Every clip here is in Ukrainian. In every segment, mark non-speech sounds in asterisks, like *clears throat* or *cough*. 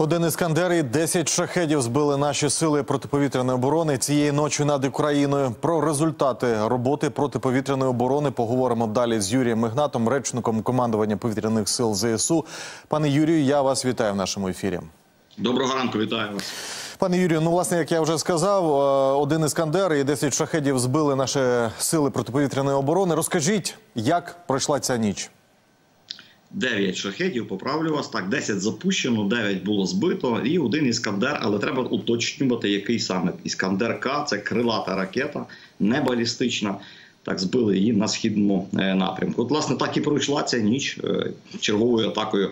Один іскандер і 10 шахедів збили наші сили протиповітряної оборони цієї ночі над Україною. Про результати роботи протиповітряної оборони поговоримо далі з Юрієм Мигнатом, речником командування повітряних сил ЗСУ. Пане Юрію, я вас вітаю в нашому ефірі. Доброго ранку, вітаю вас. Пане Юрію, ну власне, як я вже сказав, е, один іскандер і 10 шахедів збили наші сили протиповітряної оборони. Розкажіть, як пройшла ця ніч? 9 шахедів, поправлю вас. Так, 10 запущено, 9 було збито, і один іскандер, але треба уточнювати, який саме іскандер К це крилата ракета, не балістична. Так, збили її на східному е, напрямку. От, власне, так і пройшла ця ніч е, черговою атакою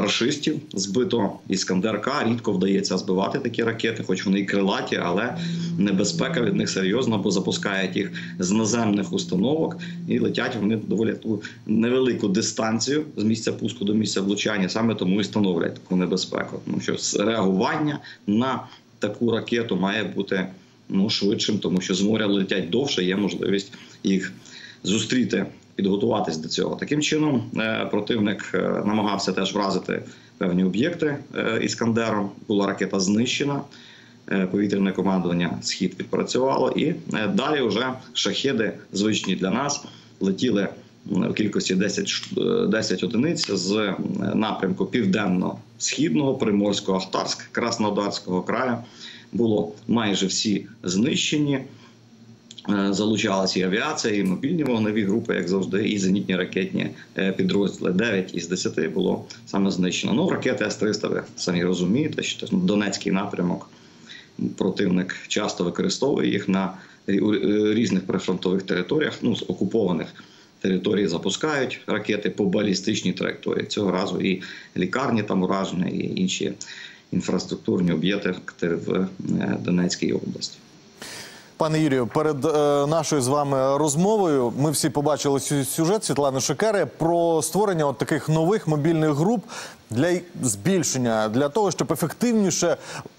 рашистів. Збито іскандер-К. Рідко вдається збивати такі ракети, хоч вони і крилаті, але небезпека від них серйозна, бо запускають їх з наземних установок і летять вони доволі ту невелику дистанцію з місця пуску до місця влучання. Саме тому і становлять таку небезпеку. Тому що реагування на таку ракету має бути ну швидшим, тому що з моря летять довше. Є можливість їх зустріти підготуватись до цього. Таким чином, е, противник е, намагався теж вразити певні об'єкти е, іскандером. Була ракета знищена. Повітряне командування схід відпрацювало, і далі вже шахеди звичні для нас летіли в кількості 10 10 одиниць з напрямку південно-східного приморського ахтарськ краснодарського краю. Було майже всі знищені. Е, залучалася і авіація, і мобільні вогневі групи, як завжди, і зенітні ракетні е, підрозділи. 9 із 10 було саме знищено. Ну, ракети С-300, ви самі розумієте, що Донецький напрямок противник часто використовує їх на е, різних прифронтових територіях, ну з окупованих. Території запускають ракети по балістичній траєкторії. Цього разу і лікарні там ураження, і інші інфраструктурні об'єкти в Донецькій області. Пане Юрію, перед е, нашою з вами розмовою ми всі побачили сюжет Світлани Шекери про створення от таких нових мобільних груп для збільшення для того, щоб ефективніше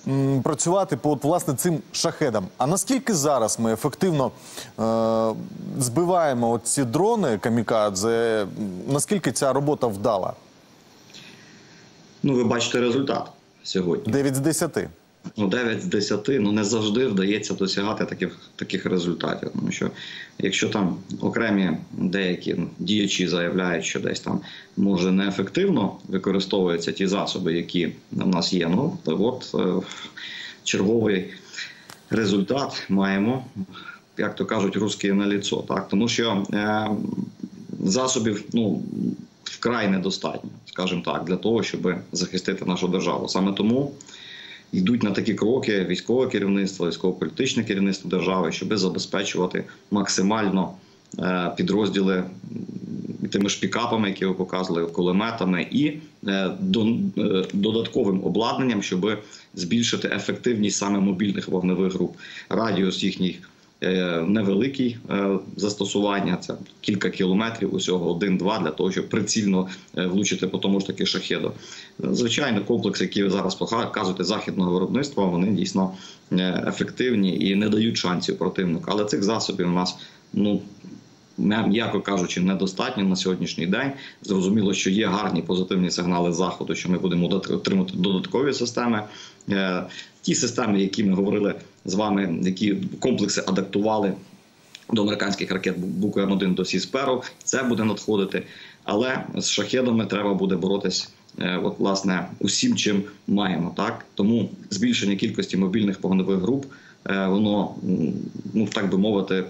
м, працювати по от, власне цим шахедам. А наскільки зараз ми ефективно е, збиваємо ці дрони камікадзе? Наскільки ця робота вдала? Ну, ви бачите результат сьогодні. 9 з 10 ну 9 з 10 ну не завжди вдається досягати таких таких результатів. Тому що якщо там окремі деякі ну, діячі заявляють, що десь там може неефективно використовуються ті засоби, які в нас є, ну то от е, черговий результат маємо, як то кажуть, русські на ліцо, так тому що е, засобів ну. Вкрай недостатньо, скажімо так, для того, щоб захистити нашу державу. Саме тому йдуть на такі кроки військове керівництво, військово-політичне керівництво держави, щоб забезпечувати максимально е, підрозділи тими ж пікапами, які ви показували, кулеметами, і е, е, додатковим обладнанням, щоб збільшити ефективність саме мобільних вогневих груп, радіус їхніх. Е, невеликий е, застосування, це кілька кілометрів, усього один-два для того, щоб прицільно е, влучити по тому ж таки шахеду. Звичайно, комплекси, які ви зараз показуєте західного виробництва, вони дійсно ефективні і не дають шансів противнику. Але цих засобів у нас ну м'яко кажучи, недостатньо на сьогоднішній день. Зрозуміло, що є гарні позитивні сигнали заходу, що ми будемо отримати додаткові системи. Ті системи, які ми говорили з вами, які комплекси адаптували. До американських ракет Буку М1 до Сісперу це буде надходити, але з шахедами треба буде боротись. Е, от, власне, усім, чим маємо, так тому збільшення кількості мобільних вогневих груп, е, воно ну так би мовити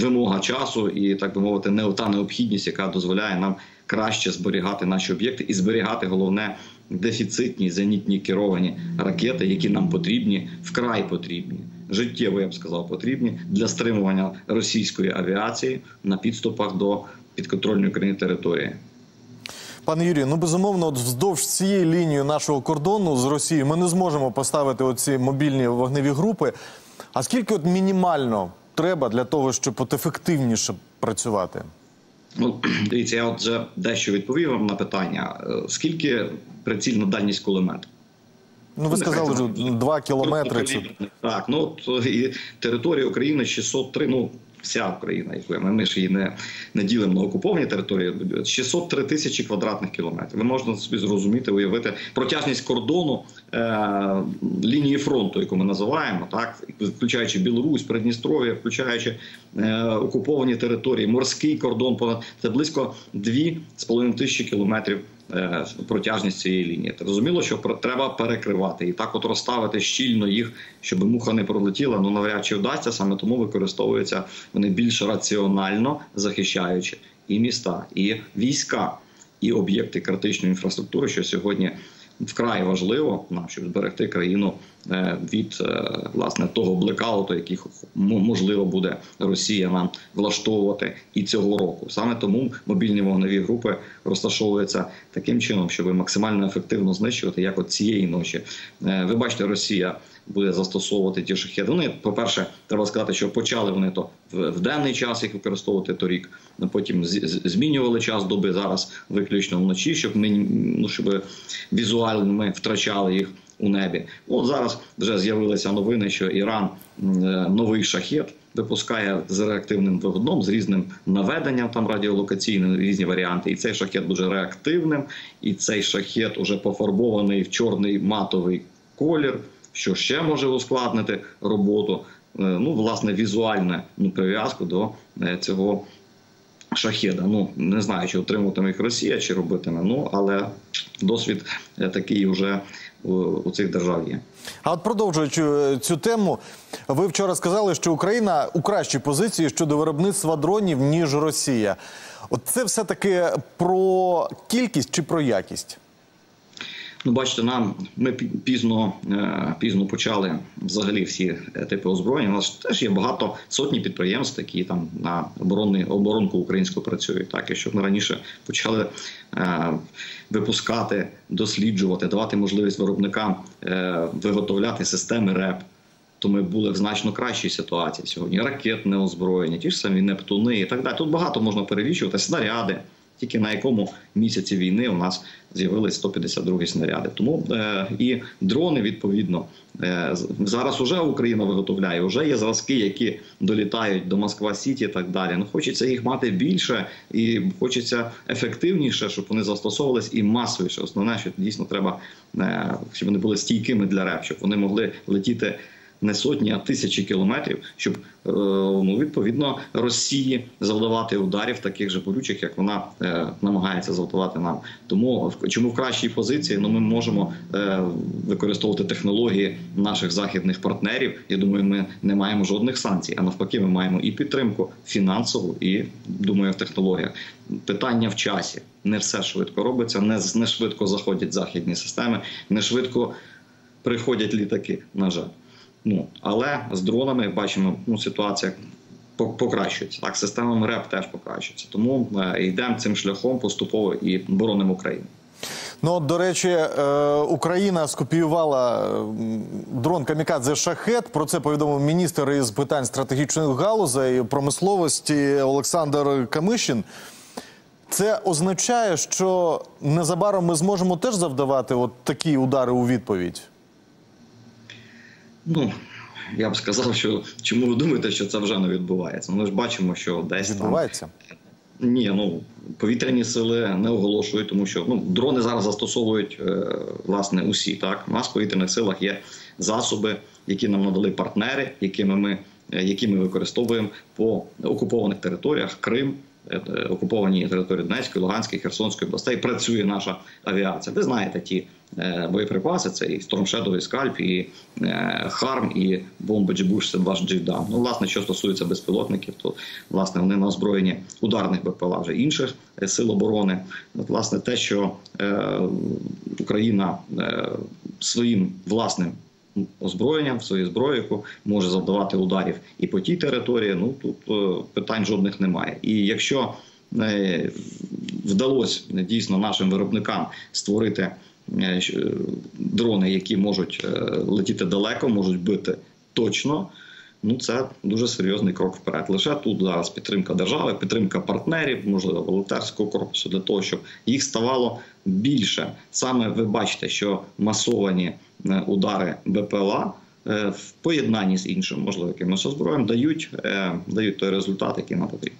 вимога часу і так би мовити, не та необхідність, яка дозволяє нам краще зберігати наші об'єкти і зберігати головне дефіцитні зенітні керовані ракети, які нам потрібні, вкрай потрібні. Життєво я б сказав, потрібні для стримування російської авіації на підступах до підконтрольної країни території. Пане Юрію, ну безумовно, от вздовж цієї лінії нашого кордону з Росією ми не зможемо поставити оці мобільні вогневі групи. А скільки от мінімально треба для того, щоб от ефективніше працювати? Ну, *clears throat* дивіться, я от вже дещо відповів вам на питання. Е, скільки прицільна дальність кулемету? Ну, ви сказали, що 2 кілометри. Так, ну от і територія України 603, ну вся Україна, яку ми, ми ж її не, не ділимо на окуповані території. 603 тисячі квадратних кілометрів. Ви можете собі зрозуміти, уявити протяжність кордону е, лінії фронту, яку ми називаємо, так включаючи Білорусь, Придністров'я, включаючи е, окуповані території, морський кордон, понад це близько 2,5 тисячі кілометрів. Е, Протяжність цієї лінії зрозуміло, що треба перекривати і так, от розставити щільно їх, щоб муха не пролетіла. Ну навряд чи вдасться саме тому використовуються вони більш раціонально захищаючи і міста, і війська, і об'єкти критичної інфраструктури, що сьогодні вкрай важливо нам, щоб зберегти країну е, від е, власне того блекауту, який можливо буде Росія нам влаштовувати і цього року. Саме тому мобільні вогневі групи розташовуються таким чином, щоб максимально ефективно знищувати, як от цієї ночі. Е, Ви бачите, Росія буде застосовувати ті шахеди. Вони, по-перше, треба сказати, що почали вони то в, денний час їх використовувати торік. Потім змінювали час доби зараз виключно вночі, щоб ми ну, щоб візуально ми втрачали їх у небі. От зараз вже з'явилися новини, що Іран е, новий шахет. Випускає з реактивним двигуном, з різним наведенням там радіолокаційним, різні варіанти. І цей шахет дуже реактивним, і цей шахет уже пофарбований в чорний матовий колір, що ще може ускладнити роботу. Е, Ну, власне, візуальне ну, прив'язку до е, цього шахеда. Ну не знаю, чи отримуватиме їх Росія, чи робитиме. Ну але досвід е, такий вже у, цих держав є. А от продовжуючи цю тему, ви вчора сказали, що Україна у кращій позиції щодо виробництва дронів ніж Росія. От це все таки про кількість чи про якість? Ну, бачите, нам ми пізно, е, пізно почали взагалі всі е, типи озброєння. У нас теж є багато сотні підприємств, які там на оборонний оборонку українську працюють. Так, якщо б ми раніше почали е, випускати, досліджувати, давати можливість виробникам виготовляти системи РЕП. То ми були в значно кращій ситуації сьогодні. Ракетне озброєння, ті ж самі Нептуни і так далі. Тут багато можна перелічувати снаряди. Тільки на якому місяці війни у нас з'явились 152 снаряди. Тому е, і дрони відповідно е, зараз уже Україна виготовляє. Вже є зразки, які долітають до Москва Сіті і так далі. Ну хочеться їх мати більше і хочеться ефективніше, щоб вони застосовувались і масовіше. Основне, що дійсно треба, е, щоб вони були стійкими для РЕП, щоб вони могли летіти не сотні, а тисячі кілометрів, щоб е, ну, відповідно Росії завдавати ударів таких же болючих, як вона е, намагається завдавати нам. Тому в- чому в кращій позиції ну ми можемо е, використовувати технології наших західних партнерів. Я думаю, ми не маємо жодних санкцій. А навпаки, ми маємо і підтримку фінансову, і думаю, в технологіях. Питання в часі. Не все швидко робиться, не, не швидко заходять західні системи, не швидко приходять літаки. На жаль. Ну але з дронами бачимо, ну ситуація покращується. Так, системами РЕП теж покращується. Тому е, йдемо цим шляхом поступово і боронимо Україну. Ну, до речі, е, Україна скопіювала е, дрон Камікадзе Шахет. Про це повідомив міністр із питань стратегічних галузей промисловості Олександр Камишин. Це означає, що незабаром ми зможемо теж завдавати от такі удари у відповідь. Ну я б сказав, що чому ви думаєте, що це вже не відбувається? Ну, ми ж бачимо, що десь там Ні, ну повітряні сили не оголошують, тому що ну дрони зараз застосовують е, власне усі. Так у нас в повітряних силах є засоби, які нам надали партнери, якими ми е, які ми використовуємо по окупованих територіях Крим. Е, е, Окуповані території Донецької, Луганської, Херсонської областей працює наша авіація. Ви знаєте ті е, боєприпаси: це і і Скальп, і е, Харм, і бомби Джибуш, це ваш Джейдан. Ну, власне, що стосується безпілотників, то власне вони на озброєнні ударних БПЛА вже інших е, сил оборони. От, власне, те, що е, Україна е, своїм власним озброєнням, своєю зброєю може завдавати ударів і по тій території. Ну тут е, питань жодних немає. І якщо е, вдалося дійсно нашим виробникам створити е, дрони, які можуть е, летіти далеко, можуть бити точно. Ну, це дуже серйозний крок вперед. Лише тут зараз підтримка держави, підтримка партнерів, можливо, волонтерського корпусу для того, щоб їх ставало більше. Саме ви бачите, що масовані е, удари БПЛА е, в поєднанні з іншим, можливо, якимось озброєм, дають, е, дають той результат, який нам потрібен.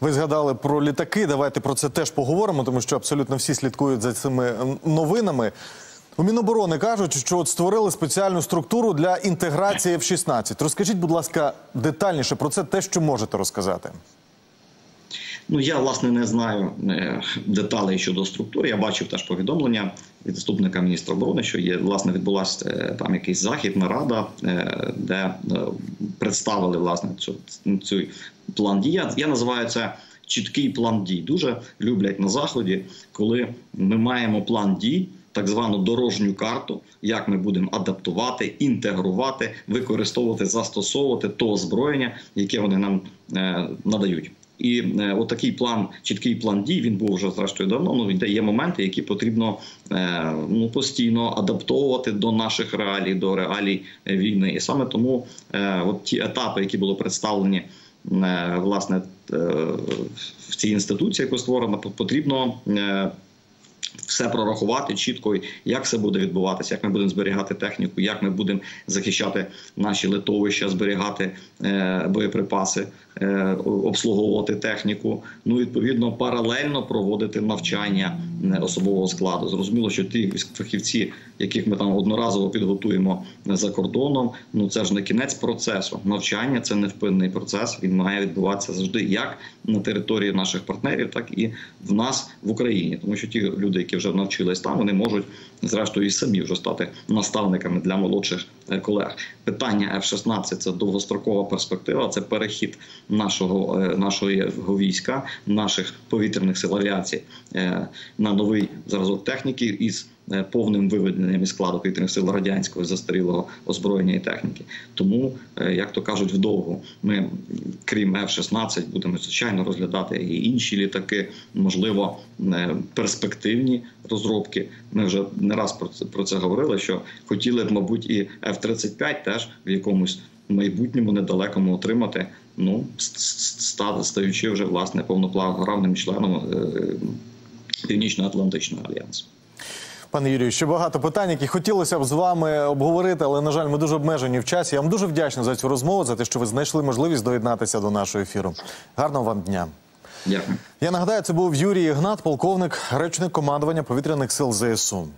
Ви згадали про літаки. Давайте про це теж поговоримо, тому що абсолютно всі слідкують за цими новинами. У Міноборони кажуть, що от створили спеціальну структуру для інтеграції F-16. Розкажіть, будь ласка, детальніше про це, те, що можете розказати. Ну я власне не знаю е, деталей щодо структури. Я бачив теж повідомлення від заступника міністра оборони, що є власне відбулася е, там якийсь захід, нарада, е, де представили власне цю, цю план дій. Я, я називаю це. Чіткий план дій дуже люблять на заході, коли ми маємо план дій, так звану дорожню карту, як ми будемо адаптувати, інтегрувати, використовувати, застосовувати то озброєння, яке вони нам е, надають. І е, отакий план, чіткий план дій, він був вже зрештою давно. Ну де є моменти, які потрібно е, ну постійно адаптовувати до наших реалій, до реалій е, війни. І саме тому от ті етапи, які були представлені. Власне, в цій інституції, яку створено, потрібно все прорахувати чітко, як це буде відбуватися, як ми будемо зберігати техніку, як ми будемо захищати наші литовища, зберігати е, боєприпаси, е, обслуговувати техніку. Ну відповідно паралельно проводити навчання е, особового складу. Зрозуміло, що ті фахівці, яких ми там одноразово підготуємо за кордоном, ну це ж не кінець процесу. Навчання це невпинний процес. Він має відбуватися завжди як на території наших партнерів, так і в нас в Україні, тому що ті люди, які вже навчились там, вони можуть зрештою і самі вже стати наставниками для молодших е, колег. Питання F-16 – це довгострокова перспектива. Це перехід нашого е, нашого війська, наших повітряних сил авіації е, на новий зразок техніки із повним виведенням із складу повітряних сил радянського застарілого озброєння і техніки. Тому, е, як то кажуть, вдовго ми, крім F-16, будемо звичайно розглядати і інші літаки, можливо, е, перспективні розробки. Ми вже не раз про це про це говорили. Що хотіли б, мабуть, і F-35 теж в якомусь майбутньому недалекому отримати. Ну стаючи вже власне повноправним членом е, Північно-Атлантичного альянсу. Пане Юрію, ще багато питань, які хотілося б з вами обговорити, але на жаль, ми дуже обмежені в часі. Я вам дуже вдячний за цю розмову, за те, що ви знайшли можливість доєднатися до нашого ефіру. Гарного вам дня. Дякую. Я нагадаю, це був Юрій Ігнат, полковник, речник командування повітряних сил ЗСУ.